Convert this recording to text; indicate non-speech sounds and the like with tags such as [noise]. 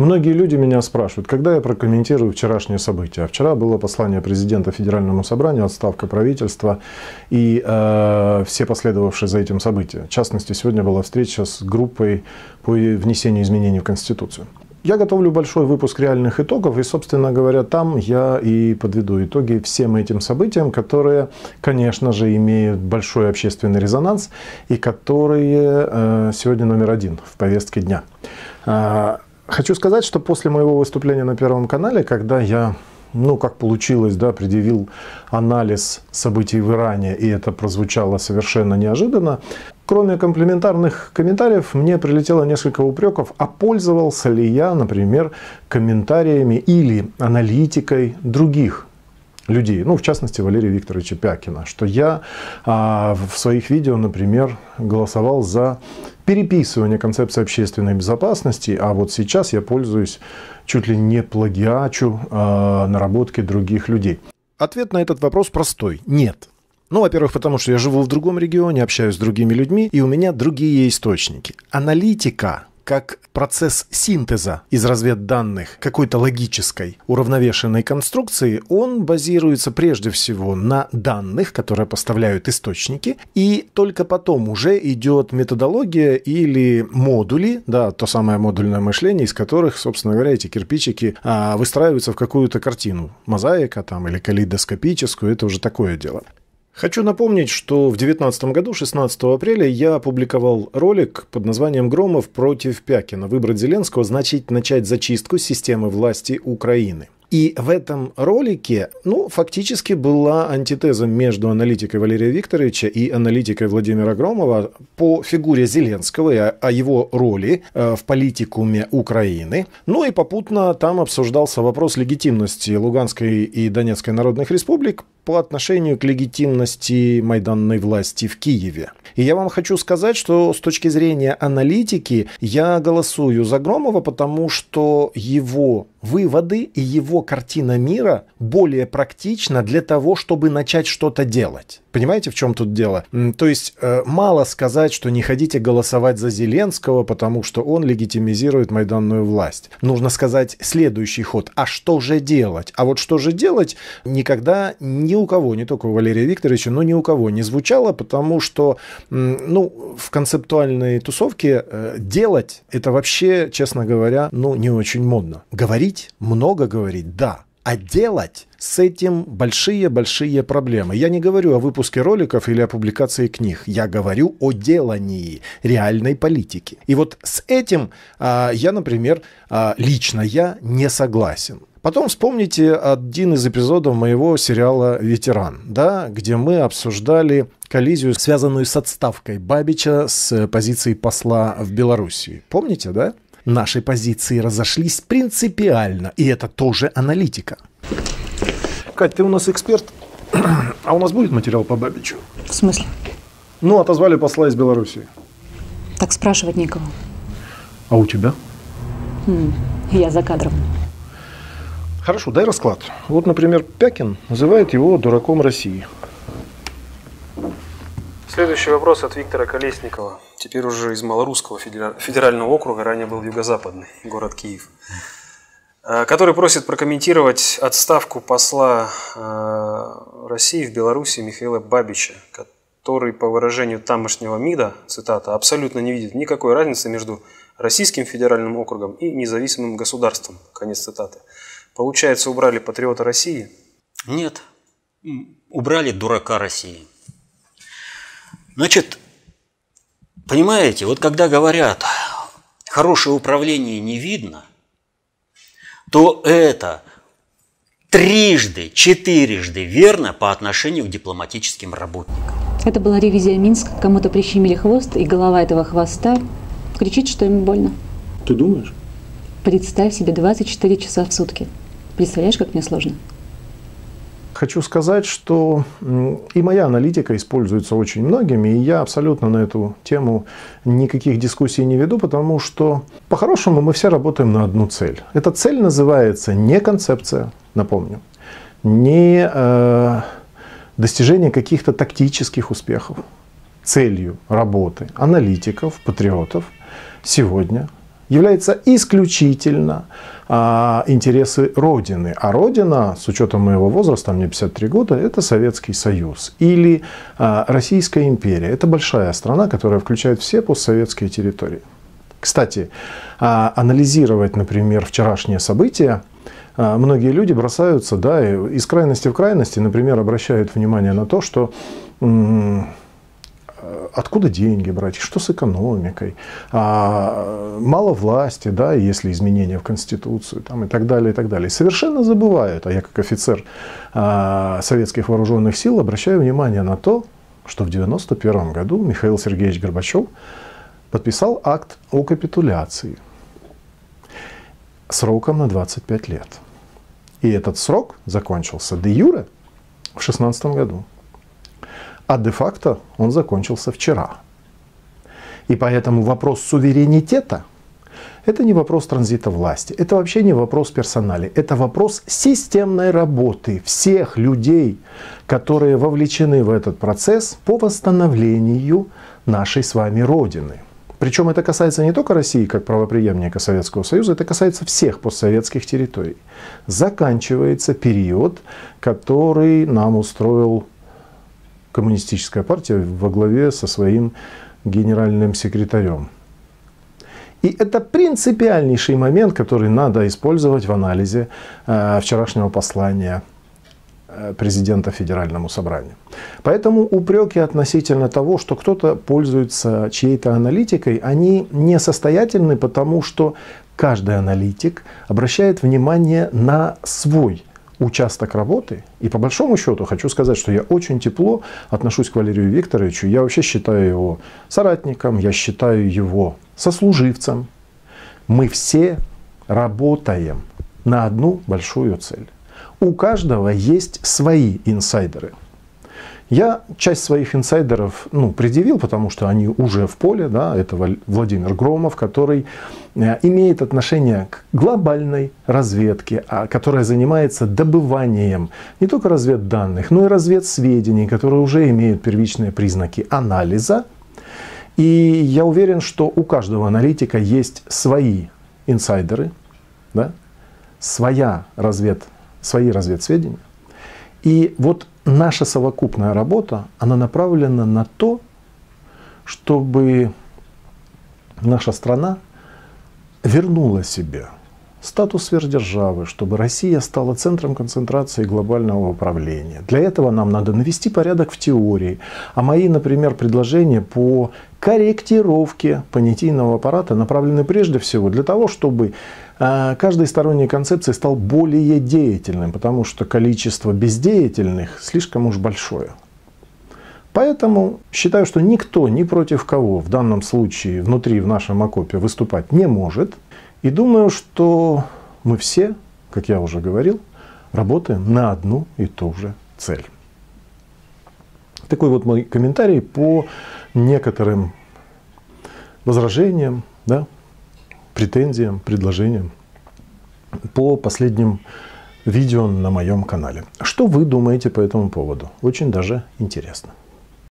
Многие люди меня спрашивают, когда я прокомментирую вчерашние события. Вчера было послание президента Федеральному собранию, отставка правительства и э, все последовавшие за этим события. В частности, сегодня была встреча с группой по внесению изменений в Конституцию. Я готовлю большой выпуск реальных итогов, и, собственно говоря, там я и подведу итоги всем этим событиям, которые, конечно же, имеют большой общественный резонанс и которые э, сегодня номер один в повестке дня. Хочу сказать, что после моего выступления на Первом канале, когда я ну, как получилось, да, предъявил анализ событий в Иране, и это прозвучало совершенно неожиданно. Кроме комплиментарных комментариев, мне прилетело несколько упреков, а пользовался ли я, например, комментариями или аналитикой других людей, ну, в частности, Валерия Викторовича Пякина, что я а, в своих видео, например, голосовал за переписывание концепции общественной безопасности, а вот сейчас я пользуюсь чуть ли не плагиачу а, наработки других людей. Ответ на этот вопрос простой – нет. Ну, во-первых, потому что я живу в другом регионе, общаюсь с другими людьми, и у меня другие источники. Аналитика как процесс синтеза из разведданных какой-то логической уравновешенной конструкции, он базируется прежде всего на данных, которые поставляют источники, и только потом уже идет методология или модули, да, то самое модульное мышление, из которых, собственно говоря, эти кирпичики а, выстраиваются в какую-то картину. Мозаика там или калейдоскопическую, это уже такое дело. Хочу напомнить, что в 2019 году, 16 апреля, я опубликовал ролик под названием «Громов против Пякина. Выбрать Зеленского значит начать зачистку системы власти Украины». И в этом ролике, ну, фактически была антитеза между аналитикой Валерия Викторовича и аналитикой Владимира Громова по фигуре Зеленского и о его роли э, в политикуме Украины. Ну и попутно там обсуждался вопрос легитимности Луганской и Донецкой народных республик по отношению к легитимности майданной власти в Киеве. И я вам хочу сказать, что с точки зрения аналитики я голосую за Громова, потому что его выводы и его картина мира более практична для того, чтобы начать что-то делать. Понимаете, в чем тут дело? То есть э, мало сказать, что не ходите голосовать за Зеленского, потому что он легитимизирует майданную власть. Нужно сказать следующий ход. А что же делать? А вот что же делать никогда ни у кого, не только у Валерия Викторовича, но ни у кого не звучало, потому что ну, в концептуальной тусовке э, делать это вообще, честно говоря, ну, не очень модно. Говорить, много говорить, да, а делать с этим большие-большие проблемы. Я не говорю о выпуске роликов или о публикации книг. Я говорю о делании реальной политики. И вот с этим а, я, например, а, лично я не согласен. Потом вспомните один из эпизодов моего сериала «Ветеран», да, где мы обсуждали коллизию, связанную с отставкой Бабича с позиции посла в Белоруссии. Помните, да? Наши позиции разошлись принципиально, и это тоже аналитика. Кать, ты у нас эксперт, [clears throat] а у нас будет материал по Бабичу? В смысле? Ну, отозвали посла из Белоруссии. Так спрашивать никого. А у тебя? Я за кадром. Хорошо, дай расклад. Вот, например, Пякин называет его дураком России. Следующий вопрос от Виктора Колесникова. Теперь уже из Малорусского федерального округа, ранее был юго-западный, город Киев. Э, который просит прокомментировать отставку посла э, России в Беларуси Михаила Бабича, который, по выражению тамошнего МИДа, цитата, абсолютно не видит никакой разницы между Российским федеральным округом и независимым государством. Конец цитаты. Получается, убрали патриота России? Нет, убрали дурака России. Значит, понимаете, вот когда говорят, хорошее управление не видно, то это трижды, четырежды верно по отношению к дипломатическим работникам. Это была ревизия Минска, кому-то прищемили хвост, и голова этого хвоста кричит, что ему больно. Ты думаешь? Представь себе 24 часа в сутки. Представляешь, как мне сложно? Хочу сказать, что и моя аналитика используется очень многими, и я абсолютно на эту тему никаких дискуссий не веду, потому что по-хорошему мы все работаем на одну цель. Эта цель называется не концепция, напомню, не э, достижение каких-то тактических успехов. Целью работы аналитиков, патриотов сегодня является исключительно а, интересы Родины. А Родина, с учетом моего возраста, мне 53 года, это Советский Союз или а, Российская империя. Это большая страна, которая включает все постсоветские территории. Кстати, а, анализировать, например, вчерашние события, многие люди бросаются да, из крайности в крайности, например, обращают внимание на то, что откуда деньги брать, что с экономикой, а, мало власти, да, если изменения в Конституцию там, и так далее, и так далее. совершенно забывают, а я как офицер а, советских вооруженных сил обращаю внимание на то, что в 1991 году Михаил Сергеевич Горбачев подписал акт о капитуляции сроком на 25 лет. И этот срок закончился де юре в 2016 году. А де-факто он закончился вчера. И поэтому вопрос суверенитета – это не вопрос транзита власти, это вообще не вопрос персонали, это вопрос системной работы всех людей, которые вовлечены в этот процесс по восстановлению нашей с вами Родины. Причем это касается не только России как правоприемника Советского Союза, это касается всех постсоветских территорий. Заканчивается период, который нам устроил коммунистическая партия во главе со своим генеральным секретарем. И это принципиальнейший момент, который надо использовать в анализе э, вчерашнего послания э, президента Федеральному собранию. Поэтому упреки относительно того, что кто-то пользуется чьей-то аналитикой, они несостоятельны, потому что каждый аналитик обращает внимание на свой участок работы. И по большому счету хочу сказать, что я очень тепло отношусь к Валерию Викторовичу. Я вообще считаю его соратником, я считаю его сослуживцем. Мы все работаем на одну большую цель. У каждого есть свои инсайдеры – я часть своих инсайдеров ну, предъявил, потому что они уже в поле. Да, это Владимир Громов, который э, имеет отношение к глобальной разведке, а, которая занимается добыванием не только разведданных, но и разведсведений, которые уже имеют первичные признаки анализа. И я уверен, что у каждого аналитика есть свои инсайдеры, да, своя развед, свои разведсведения. И вот наша совокупная работа, она направлена на то, чтобы наша страна вернула себе статус сверхдержавы, чтобы Россия стала центром концентрации глобального управления. Для этого нам надо навести порядок в теории. А мои, например, предложения по корректировке понятийного аппарата направлены прежде всего для того, чтобы а, каждой сторонней концепции стал более деятельным, потому что количество бездеятельных слишком уж большое. Поэтому считаю, что никто ни против кого в данном случае внутри в нашем окопе выступать не может. И думаю, что мы все, как я уже говорил, работаем на одну и ту же цель. Такой вот мой комментарий по некоторым возражениям, да, претензиям, предложениям по последним видео на моем канале. Что вы думаете по этому поводу? Очень даже интересно.